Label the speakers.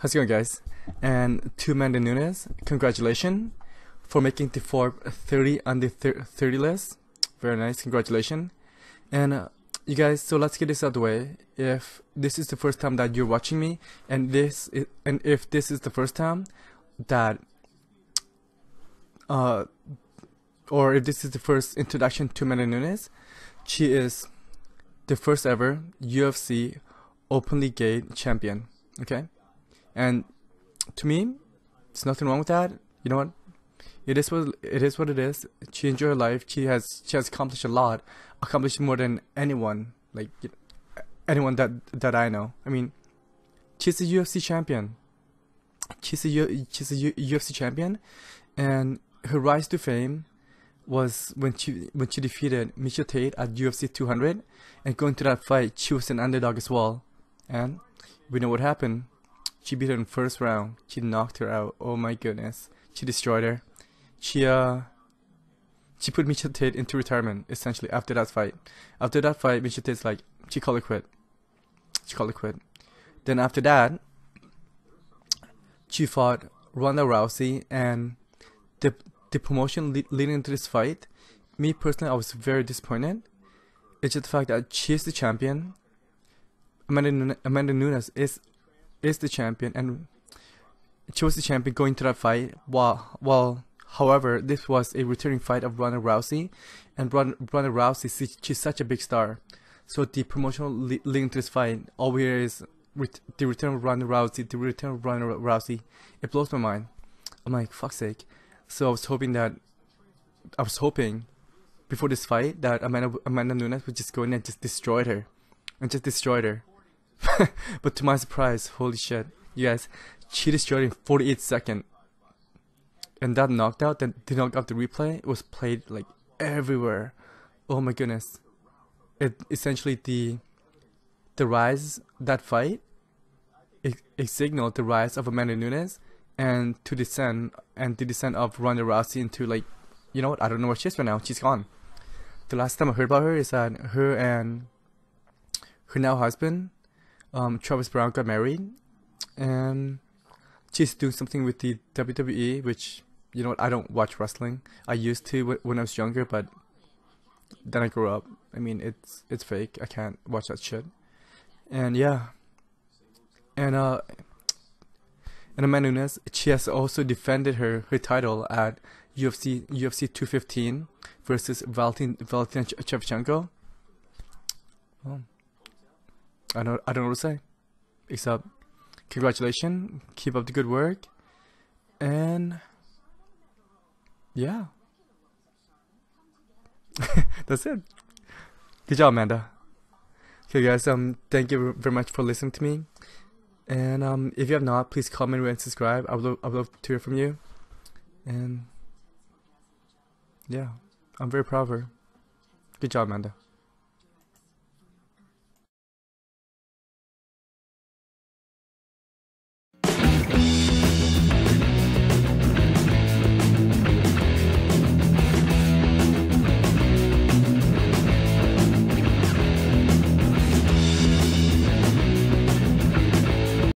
Speaker 1: How's it going, guys? And to Amanda Nunes, congratulations for making the Forbes 30 under 30 list. Very nice, congratulations. And uh, you guys, so let's get this out of the way. If this is the first time that you're watching me, and this is, and if this is the first time that uh, or if this is the first introduction to Amanda Nunes, she is the first ever UFC openly gay champion. Okay, and to me, there's nothing wrong with that. You know what? It is what it is. What it is. She enjoyed her life. She has she has accomplished a lot, accomplished more than anyone like anyone that that I know. I mean, she's a UFC champion. She's a she's a U, UFC champion, and her rise to fame was when she when she defeated Miesha Tate at UFC 200, and going to that fight, she was an underdog as well, and we know what happened. She beat her in first round. She knocked her out. Oh my goodness, she destroyed her. She uh, she put Miesha Tate into retirement essentially after that fight. After that fight, Miesha Tate's like she called it quit. She called it quit. Then after that, she fought Ronda Rousey and the the promotion le- leading into this fight, me personally, I was very disappointed. It's just the fact that she is the champion. Amanda, Amanda Nunes is is the champion, and chose the champion going to that fight. While while however, this was a returning fight of Ronda Rousey, and Ronda, Rousey, she's such a big star. So the promotional le- leading to this fight, all we hear is ret- the return of Ronda Rousey, the return of Ronda Rousey. It blows my mind. I'm like, fuck's sake. So I was hoping that I was hoping before this fight that Amanda Amanda Nunes would just go in and just destroy her, and just destroy her. but to my surprise, holy shit, you guys, she destroyed in 48 seconds. And that knockout, that the knockout, the replay was played like everywhere. Oh my goodness! It essentially the the rise that fight. It, it signaled the rise of Amanda Nunes and to descend and the descent of Ronda Rousey into like, you know what? I don't know where she is right now. She's gone. The last time I heard about her is that her and her now husband, um, Travis Browne, got married, and she's doing something with the WWE, which you know what? I don't watch wrestling. I used to when I was younger, but then I grew up. I mean, it's it's fake. I can't watch that shit. And yeah, and uh, and Amanda Nunes, she has also defended her, her title at UFC UFC 215 versus Valentin Valentin Shevchenko. Well, I don't I don't know what to say, except congratulations, keep up the good work, and yeah, that's it. Good job, Amanda. Okay, guys. Um, thank you very much for listening to me. And um, if you have not, please comment, and subscribe. I would, love, I would love to hear from you. And yeah, I'm very proud of her. Good job, Amanda.